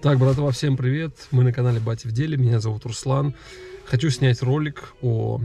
Так, братва, всем привет! Мы на канале Батя в деле, меня зовут Руслан. Хочу снять ролик о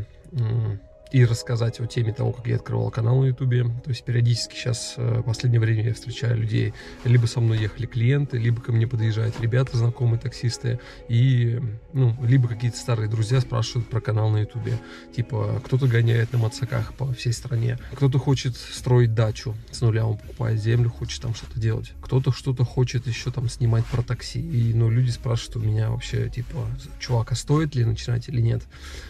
и рассказать о теме того, как я открывал канал на ютубе. То есть периодически сейчас, э, в последнее время я встречаю людей, либо со мной ехали клиенты, либо ко мне подъезжают ребята, знакомые таксисты, и, ну, либо какие-то старые друзья спрашивают про канал на ютубе. Типа, кто-то гоняет на мотоциклах по всей стране, кто-то хочет строить дачу с нуля, он покупает землю, хочет там что-то делать. Кто-то что-то хочет еще там снимать про такси. И, ну, люди спрашивают у меня вообще, типа, чувак, а стоит ли начинать или нет?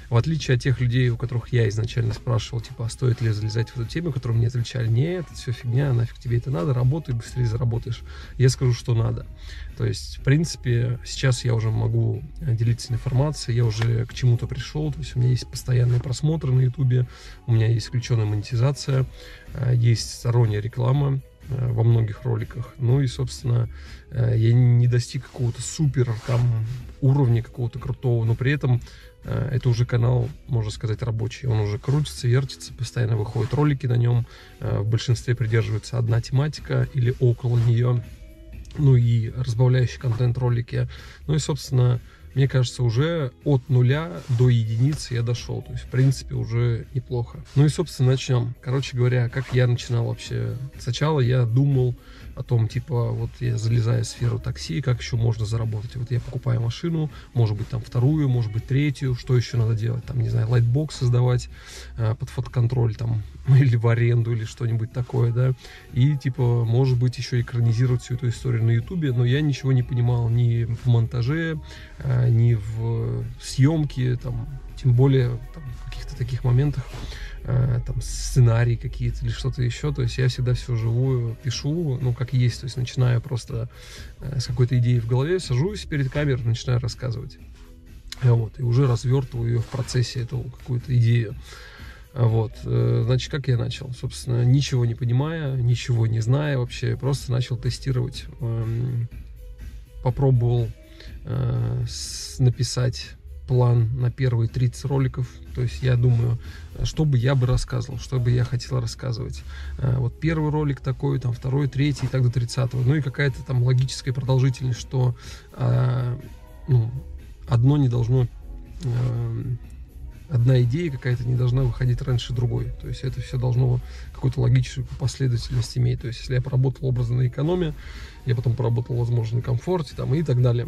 В отличие от тех людей, у которых я изначально спрашивал, типа, а стоит ли залезать в эту тему, которую мне отвечали, нет, это все фигня, нафиг тебе это надо, работай, быстрее заработаешь. Я скажу, что надо. То есть, в принципе, сейчас я уже могу делиться информацией, я уже к чему-то пришел, то есть у меня есть постоянные просмотры на ютубе, у меня есть включенная монетизация, э, есть сторонняя реклама, э, во многих роликах. Ну и, собственно, э, я не достиг какого-то супер там уровня какого-то крутого, но при этом Э, это уже канал, можно сказать, рабочий. Он уже крутится, вертится, постоянно выходят ролики на нем. Э, в большинстве придерживается одна тематика или около нее. Ну и разбавляющий контент ролики. Ну и, собственно, мне кажется, уже от нуля до единицы я дошел. То есть, в принципе, уже неплохо. Ну и, собственно, начнем. Короче говоря, как я начинал вообще. Сначала я думал, о том, типа, вот я залезаю в сферу такси, как еще можно заработать. Вот я покупаю машину, может быть, там вторую, может быть, третью, что еще надо делать? Там, не знаю, лайтбокс создавать э, под фотоконтроль, там, или в аренду, или что-нибудь такое, да. И, типа, может быть, еще экранизировать всю эту историю на ютубе, но я ничего не понимал ни в монтаже, э, ни в съемке, там, тем более, там, в каких-то таких моментах э, там сценарии какие-то или что-то еще. То есть я всегда все живую пишу, ну, как есть. То есть начинаю просто э, с какой-то идеи в голове, сажусь перед камерой, начинаю рассказывать. Вот, и уже развертываю ее в процессе, эту какую-то идею. Вот, э, значит, как я начал? Собственно, ничего не понимая, ничего не зная вообще, просто начал тестировать. Эм, попробовал написать план на первые 30 роликов. То есть я думаю, что бы я бы рассказывал, что бы я хотел рассказывать. Э, вот первый ролик такой, там второй, третий, и так до 30 -го. Ну и какая-то там логическая продолжительность, что э, ну, одно не должно э, одна идея какая-то не должна выходить раньше другой. То есть это все должно какую-то логическую последовательность иметь. То есть если я поработал образно на экономе, я потом поработал, возможно, на комфорте там, и так далее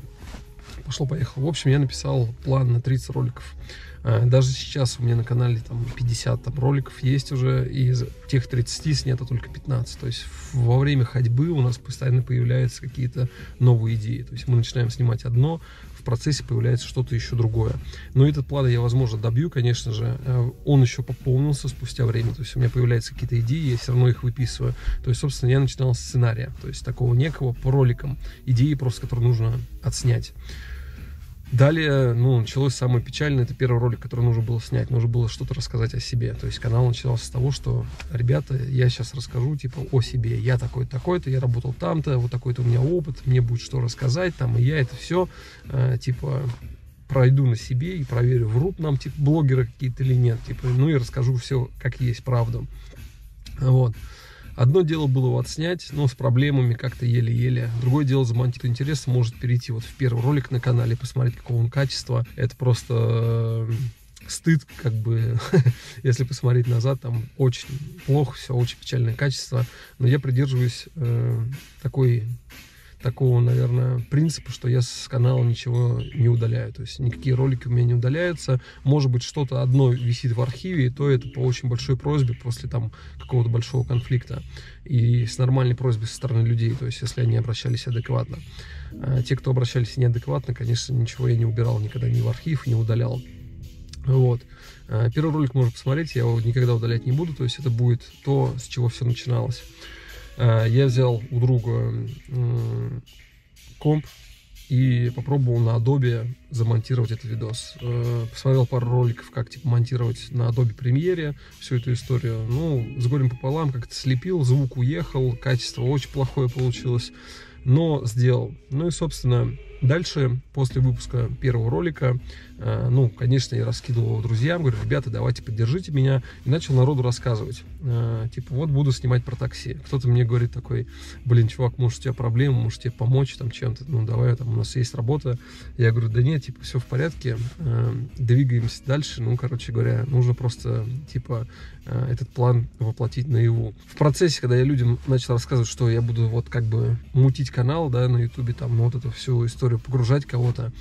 пошло-поехало. В общем, я написал план на 30 роликов. А, даже сейчас у меня на канале там 50 там, роликов есть уже, и из тех 30 снято только 15. То есть во время ходьбы у нас постоянно появляются какие-то новые идеи. То есть мы начинаем снимать одно, процессе появляется что-то еще другое. Но этот план я, возможно, добью, конечно же. А, он еще пополнился спустя время. То есть у меня появляются какие-то идеи, я все равно их выписываю. То есть, собственно, я начинал с сценария. То есть такого некого по роликам. Идеи просто, которые нужно отснять. Далее, ну, началось самое печальное, это первый ролик, который нужно было снять, нужно было что-то рассказать о себе. То есть канал начинался с того, что, ребята, я сейчас расскажу, типа, о себе. Я такой-то, такой-то, я работал там-то, вот такой-то у меня опыт, мне будет что рассказать, там, и я это все, э, типа, пройду на себе и проверю, врут нам, типа, блогеры какие-то или нет, типа, ну, и расскажу все, как есть, правду. Вот. Одно дело было его отснять, но с проблемами как-то еле-еле. Другое дело замонтировать. Интерес может перейти вот в первый ролик на канале, посмотреть, какого он качества. Это просто э, стыд, как бы, если посмотреть назад, там очень плохо все, очень печальное качество. Но я придерживаюсь э, такой такого, наверное, принципа, что я с канала ничего не удаляю. То есть никакие ролики у меня не удаляются. Может быть, что-то одно висит в архиве, и то это по очень большой просьбе после там какого-то большого конфликта. И с нормальной просьбой со стороны людей, то есть если они обращались адекватно. А те, кто обращались неадекватно, конечно, ничего я не убирал никогда ни в архив, не удалял. Вот. А первый ролик можно посмотреть, я его никогда удалять не буду, то есть это будет то, с чего все начиналось. Э, я взял у друга комп и попробовал на Adobe замонтировать этот видос. Э, посмотрел пару роликов, как типа монтировать на Adobe Premiere всю эту историю. Ну, с горем пополам как-то слепил, звук уехал, качество очень плохое получилось, но сделал. Ну и, собственно, дальше, после выпуска первого ролика, ну, конечно, я раскидывал его друзьям, говорю, ребята, давайте поддержите меня. И начал народу рассказывать. Э, типа, вот буду снимать про такси. Кто-то мне говорит такой, блин, чувак, может, у тебя проблемы, может, тебе помочь там чем-то, ну, давай, там, у нас есть работа. Я говорю, да нет, типа, все в порядке, э, двигаемся дальше. Ну, короче говоря, нужно просто, типа, этот план воплотить наяву. В процессе, когда я людям начал рассказывать, что я буду вот как бы мутить канал, да, на ютубе, там, ну, вот эту всю историю, погружать кого-то,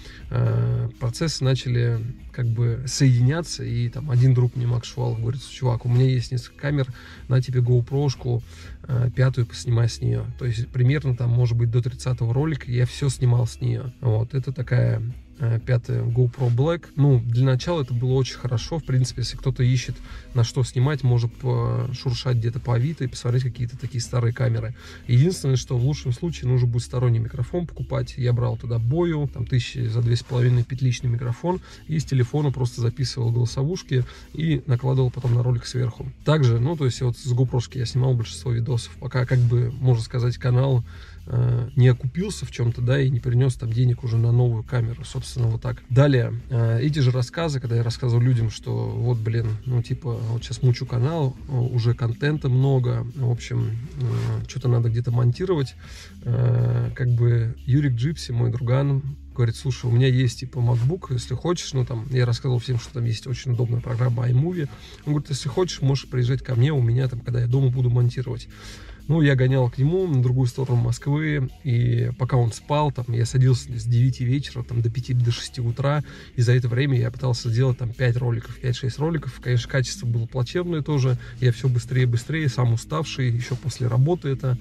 процессы начали начали как бы соединяться, и там один друг мне, Макс Шувалов, говорит, чувак, у меня есть несколько камер, на тебе GoPro-шку пятую поснимай с нее. То есть примерно там, может быть, до 30 ролика я все снимал с нее. Вот, это такая Э, пятая GoPro Black. Ну, для начала это было очень хорошо. В принципе, если кто-то ищет на что снимать, может шуршать где-то по Авито и посмотреть какие-то такие старые камеры. Единственное, что в лучшем случае нужно будет сторонний микрофон покупать. Я брал туда Бою, там тысячи за две с половиной петличный микрофон и с телефона просто записывал голосовушки и накладывал потом на ролик сверху. Также, ну, то есть вот с GoPro я снимал большинство видосов. Пока, как бы, можно сказать, канал Э, не окупился в чем-то, да, и не принес там денег уже на новую камеру, собственно, вот так. Далее, э, эти же рассказы, когда я рассказывал людям, что вот, блин, ну, типа, вот сейчас мучу канал, уже контента много, в общем, э, что-то надо где-то монтировать, как бы Юрик Джипси, мой друган, говорит, слушай, у меня есть типа MacBook, если хочешь, ну там, я рассказывал всем, что там есть очень удобная программа iMovie. Он говорит, если хочешь, можешь приезжать ко мне, у меня там, когда я дома буду монтировать. Ну, я гонял к нему на другую сторону Москвы, и пока он спал, там, я садился с 9 вечера там, до 5 до 6 утра, и за это время я пытался сделать там 5 роликов, 5-6 роликов. Конечно, качество было плачевное тоже, я все быстрее и быстрее, сам уставший, еще после работы это.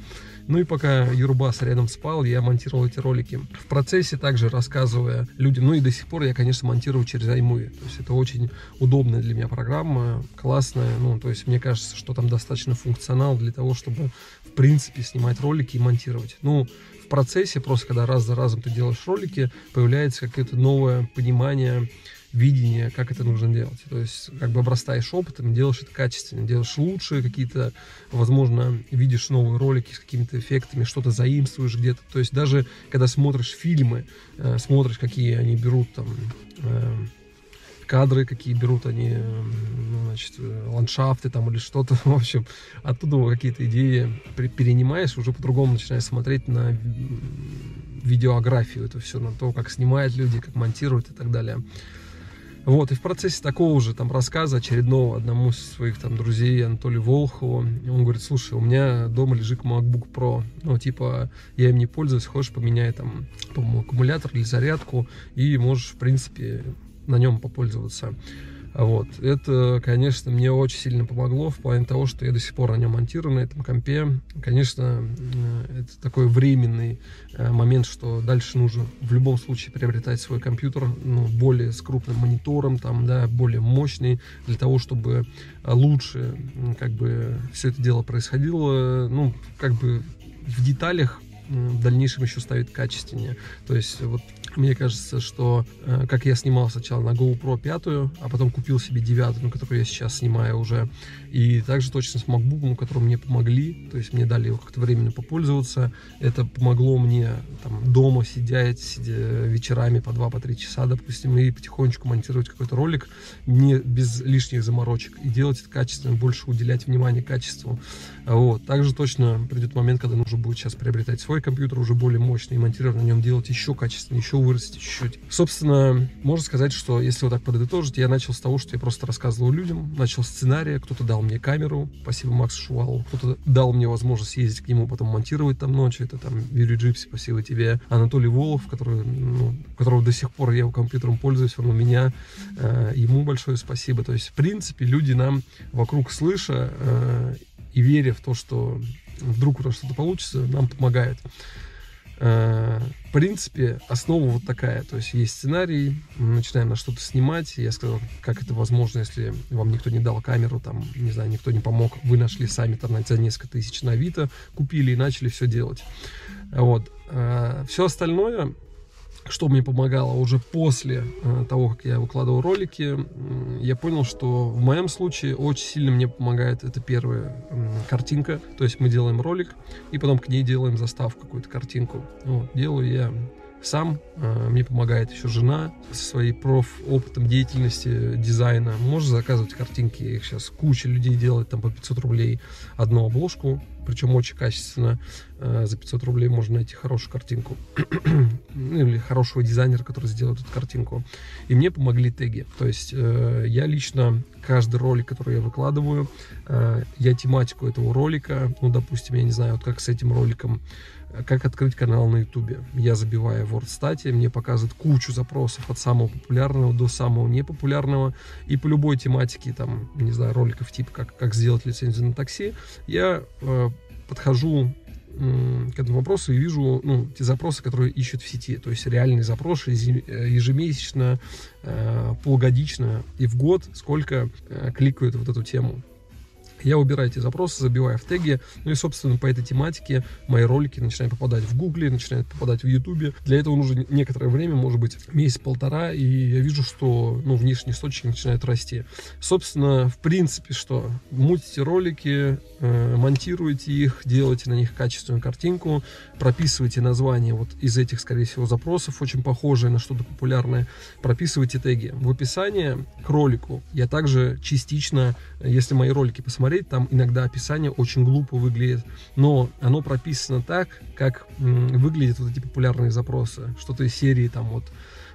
Ну и пока Юрбас рядом спал, я монтировал эти ролики. В процессе также рассказывая людям, ну и до сих пор я, конечно, монтирую через iMovie. То есть это очень удобная для меня программа, классная. Ну, то есть мне кажется, что там достаточно функционал для того, чтобы, в принципе, снимать ролики и монтировать. Ну, в процессе, просто когда раз за разом ты делаешь ролики, появляется какое-то новое понимание, видение, как это нужно делать. То есть, как бы обрастаешь опытом, делаешь это качественно, делаешь лучше какие-то, возможно, видишь новые ролики с какими-то эффектами, что-то заимствуешь где-то. То есть, даже когда смотришь фильмы, э, смотришь, какие они берут там э, кадры, какие берут они, э, ну, значит, ландшафты там или что-то, в общем, оттуда какие-то идеи перенимаешь, уже по-другому начинаешь смотреть на видеографию, это все, на то, как снимают люди, как монтируют и так далее. Вот, и в процессе такого же там рассказа очередного одному из своих там друзей, Анатолию Волхову, он говорит, слушай, у меня дома лежит MacBook Pro, ну, типа, я им не пользуюсь, хочешь, поменяй там, по аккумулятор или зарядку, и можешь, в принципе, на нем попользоваться. Вот. Это, конечно, мне очень сильно помогло в плане того, что я до сих пор на нем монтирую, на этом компе. Конечно, э, это такой временный э, момент, что дальше нужно в любом случае приобретать свой компьютер, ну, более с крупным монитором, там, да, более мощный, для того, чтобы лучше, как бы, все это дело происходило, ну, как бы в деталях в дальнейшем еще ставить качественнее. То есть вот мне кажется, что э, как я снимал сначала на GoPro 5, а потом купил себе 9, на которую я сейчас снимаю уже, и также точно с MacBook, которые мне помогли, то есть мне дали его как-то временно попользоваться, это помогло мне там дома сидеть, сидя вечерами по 2-3 по часа, допустим, и потихонечку монтировать какой-то ролик не без лишних заморочек и делать это качественно, больше уделять внимание качеству. Вот. Также точно придет момент, когда нужно будет сейчас приобретать свой компьютер уже более мощный и монтировать на нем делать еще качественно, еще вырастить чуть-чуть. Собственно, можно сказать, что если вот так подытожить, я начал с того, что я просто рассказывал людям, начал сценария, кто-то дал мне камеру, спасибо Максу Шувалу, кто-то дал мне возможность ездить к нему, потом монтировать там ночью, это там Юрий Джипси, спасибо тебе, Анатолий Волов, который, ну, которого до сих пор я компьютером пользуюсь, он у меня, э, ему большое спасибо. То есть, в принципе, люди нам вокруг слыша э, и веря в то, что вдруг у нас что-то получится, нам помогают. Э, в принципе, основа вот такая. То есть есть сценарий, мы начинаем на что-то снимать. Я сказал, как это возможно, если вам никто не дал камеру, там, не знаю, никто не помог. Вы нашли сами там за несколько тысяч на Авито, купили и начали все делать. Вот. Э, все остальное что мне помогало уже после э, того, как я выкладывал ролики, я понял, что в моем случае очень сильно мне помогает это первая картинка. То есть мы делаем ролик, и потом к ней делаем заставку, какую-то картинку. Вот, делаю я сам, э, мне помогает еще жена со своей проф-опытом деятельности дизайна. Можно заказывать картинки, их сейчас куча людей делает там по 500 рублей одну обложку, причем очень качественно. Э, за 500 рублей можно найти хорошую картинку. или хорошего дизайнера, который сделает эту картинку. И мне помогли теги. То есть э, я лично каждый ролик, который я выкладываю, э, я тематику этого ролика, ну, допустим, я не знаю, вот как с этим роликом как открыть канал на ютубе. Я забиваю в WordStat, мне показывают кучу запросов от самого популярного до самого непопулярного. И по любой тематике, там, не знаю, роликов типа как, как сделать лицензию на такси, я э, подхожу к этому вопросу и вижу ну, те запросы, которые ищут в сети. То есть реальные запросы ежемесячно, э, полугодично и в год, сколько э, кликают вот эту тему. Я убираю эти запросы, забиваю в теги, ну и, собственно, по этой тематике мои ролики начинают попадать в Гугле, начинают попадать в Ютубе. Для этого нужно некоторое время, может быть, месяц-полтора, и я вижу, что, ну, внешний источник начинает расти. Собственно, в принципе, что мутите ролики, э, монтируете их, делаете на них качественную картинку, прописывайте название вот из этих, скорее всего, запросов, очень похожие на что-то популярное, прописывайте теги. В описании к ролику я также частично, если мои ролики посмотреть, посмотреть, там иногда описание очень глупо выглядит, но оно прописано так, как выглядят вот эти популярные запросы, что-то из серии там вот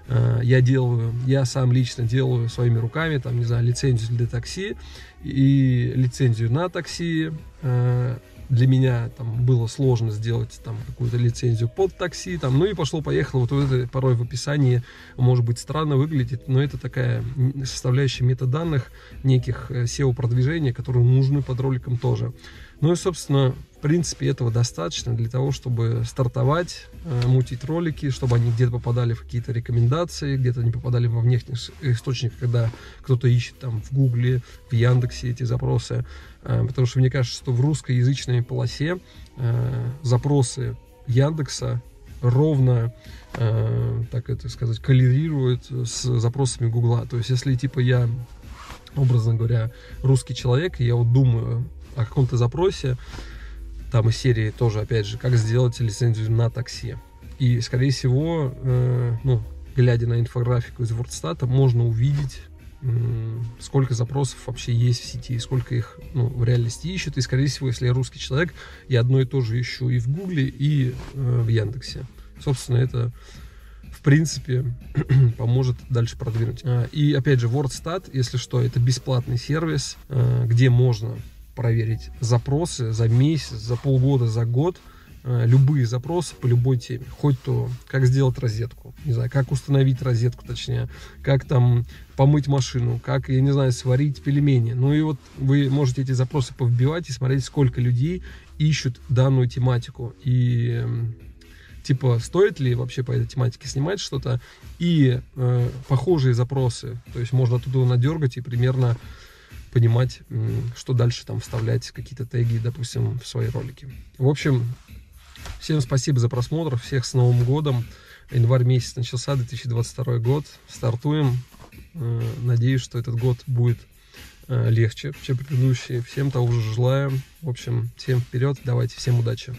э, я делаю, я сам лично делаю своими руками, там, не знаю, лицензию для такси и лицензию на такси, э, для меня там было сложно сделать там какую-то лицензию под такси, там, ну и пошло-поехало, вот это порой в описании может быть странно выглядит, но это такая составляющая метаданных неких э, SEO-продвижения, которые нужны под роликом тоже. Ну и, собственно, в принципе, этого достаточно для того, чтобы стартовать, э, мутить ролики, чтобы они где-то попадали в какие-то рекомендации, где-то не попадали во внешних источниках, когда кто-то ищет там в Гугле, в Яндексе эти запросы. Э, потому что мне кажется, что в русскоязычной полосе э, запросы Яндекса ровно, так это сказать, коллерируют с запросами Гугла. То есть, если типа я, образно говоря, русский человек, и я вот думаю о каком-то запросе, там из серии тоже, опять же, как сделать лицензию на такси. И, скорее всего, э, ну, глядя на инфографику из WordStat, можно увидеть, э, сколько запросов вообще есть в сети, сколько их ну, в реальности ищут. И, скорее всего, если я русский человек, я одно и то же ищу и в Гугле, и э, в Яндексе. Собственно, это в принципе, поможет дальше продвинуть. А, и опять же, WordStat, если что, это бесплатный сервис, э, где можно проверить запросы за месяц, за полгода, за год, э, любые запросы по любой теме. Хоть то, как сделать розетку, не знаю, как установить розетку, точнее, как там помыть машину, как, я не знаю, сварить пельмени. Ну и вот вы можете эти запросы повбивать и смотреть, сколько людей ищут данную тематику. И эм, типа, стоит ли вообще по этой тематике снимать что-то. И э, похожие запросы, то есть можно оттуда надергать и примерно понимать, что дальше там вставлять, какие-то теги, допустим, в свои ролики. В общем, всем спасибо за просмотр, всех с Новым годом. Январь месяц начался, 2022 год, стартуем. Э, надеюсь, что этот год будет э, легче, чем предыдущие. Всем того же желаю. В общем, всем вперед, давайте, всем удачи.